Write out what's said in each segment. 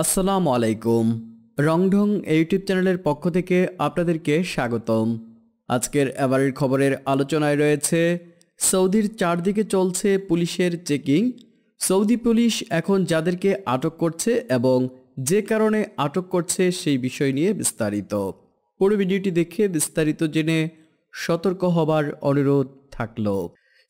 আসসালামু আলাইকুম। রংঢং ইউটিউব চ্যানেলের পক্ষ থেকে আপনাদেরকে স্বাগতম। আজকের এবারের খবরের আলোচনায় রয়েছে, সৌদির চারদিকে চলছে পুলিশের চেকিং। সৌদি পুলিশ এখন যাদেরকে আটক করছে এবং যে কারণে আটক করছে সেই বিষয় নিয়ে বিস্তারিত। পুরো ভিডিওটি দেখে বিস্তারিত জেনে সতর্ক হবার অনুরোধ থাকল।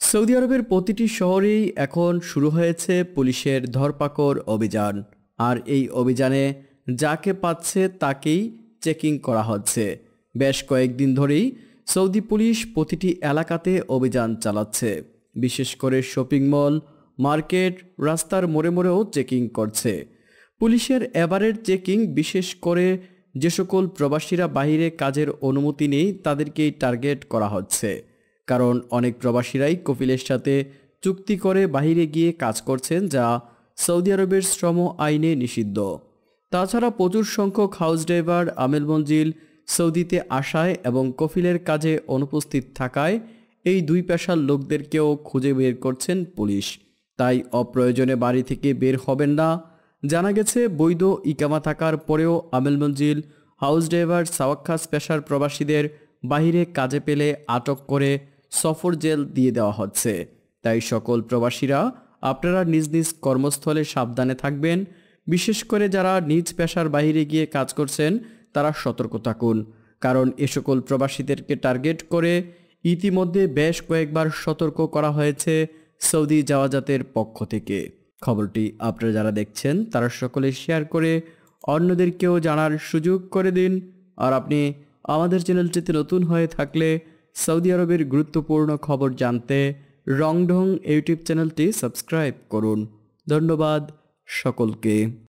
সৌদি আরবের প্রতিটি শহরেই এখন শুরু হয়েছে পুলিশের ধরপাকড় অভিযান। আর এই অভিযানে যাকে পাচ্ছে তাকেই চেকিং করা হচ্ছে। বেশ কয়েকদিন ধরেই সৌদি পুলিশ প্রতিটি এলাকাতে অভিযান চালাচ্ছে। বিশেষ করে শপিং মল, মার্কেট, রাস্তার মোড়ে মোড়েও চেকিং করছে। পুলিশের এবারের চেকিং বিশেষ করে যে সকল প্রবাসীরা বাইরে কাজের অনুমতি নেই তাদেরকেই টার্গেট করা হচ্ছে। কারণ অনেক প্রবাসীরাই কপিলের সাথে চুক্তি করে বাইরে গিয়ে কাজ করছেন যা সৌদি আরবের শ্রম আইনে নিষিদ্ধ। তাছাড়া প্রচুর সংখ্যক হাউস ড্রাইভার আমেল মঞ্জিল, সৌদিতে আসায় এবং কফিলের কাজে অনুপস্থিত থাকায় এই দুই পেশার লোকদেরকেও খুঁজে বের করছেন পুলিশ। তাই অপ্রয়োজনে বাড়ি থেকে বের হবেন না। জানা গেছে, বৈধ ইকামা থাকার পরেও আমেল মঞ্জিল হাউস ড্রাইভার সাওয়াক্খাস পেশার প্রবাসীদের বাহিরে কাজে পেলে আটক করে সফর জেল দিয়ে দেওয়া হচ্ছে। তাই সকল প্রবাসীরা আপনারা নিজ নিজ কর্মস্থলে সাবধানে থাকবেন। বিশেষ করে যারা নিজ পেশার বাইরে গিয়ে কাজ করছেন, তারা সতর্ক থাকুন। কারণ এ সকল প্রবাসীদেরকে টার্গেট করে ইতিমধ্যে বেশ কয়েকবার সতর্ক করা হয়েছে সৌদি জাওয়াজাতের পক্ষ থেকে। খবরটি আপনারা যারা দেখছেন, তারা সকলে শেয়ার করে অন্যদেরকেও জানার সুযোগ করে দিন। আর আপনি আমাদের চ্যানেলটিতে নতুন হয়ে থাকলে সৌদি আরবের গুরুত্বপূর্ণ খবর জানতে রংঢং ইউটিউব চ্যানেলটি সাবস্ক্রাইব করুন। ধন্যবাদ সকলকে।